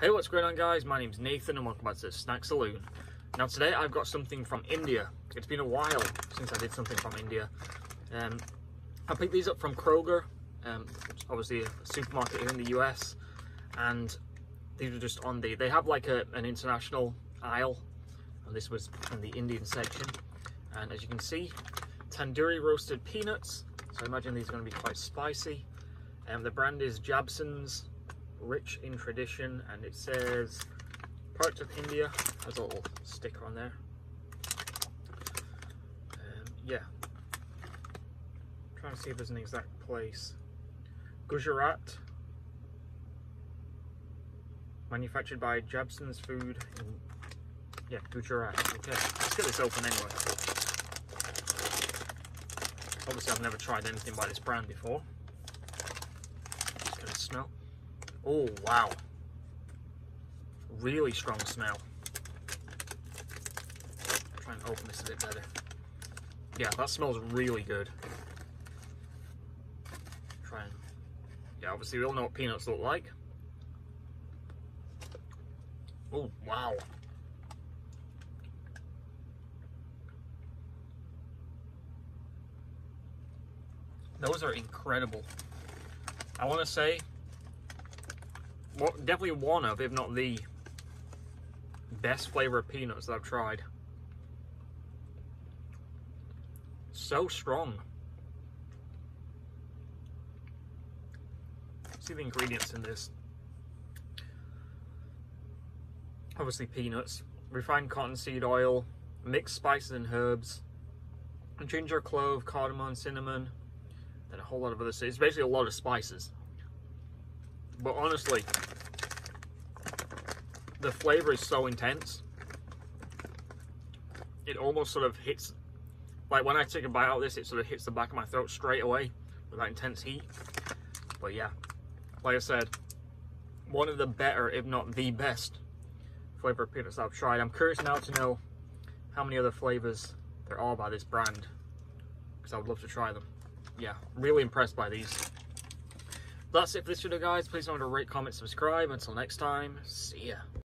Hey, what's going on guys? My name's Nathan and welcome back to Snack Saloon. Now today I've got something from India. It's been a while since I did something from India. Um, I picked these up from Kroger, um, obviously a supermarket here in the US, and these are just on the, they have like a, an international aisle, and this was in the Indian section. And as you can see, tandoori roasted peanuts, so I imagine these are going to be quite spicy. Um, the brand is Jabson's rich in tradition and it says parts of India. Has a little sticker on there. Um, yeah. I'm trying to see if there's an exact place. Gujarat. Manufactured by Jabson's Food in yeah Gujarat. Okay. Let's get this open anyway. Obviously I've never tried anything by this brand before. Just gonna smell Oh, wow. Really strong smell. Try and open this a bit better. Yeah, that smells really good. Try and... Yeah, obviously we all know what peanuts look like. Oh, wow. Those are incredible. I want to say well, definitely one of, if not the best flavor of peanuts that I've tried. So strong. See the ingredients in this. Obviously peanuts, refined cottonseed oil, mixed spices and herbs, ginger, clove, cardamom, cinnamon, and a whole lot of other. It's basically a lot of spices. But honestly, the flavor is so intense. It almost sort of hits, like when I take a bite out of this, it sort of hits the back of my throat straight away with that intense heat. But yeah, like I said, one of the better, if not the best, flavor peanuts I've tried. I'm curious now to know how many other flavors there are by this brand, because I would love to try them. Yeah, really impressed by these. That's it for this video, guys. Please remember to rate, comment, subscribe. Until next time, see ya.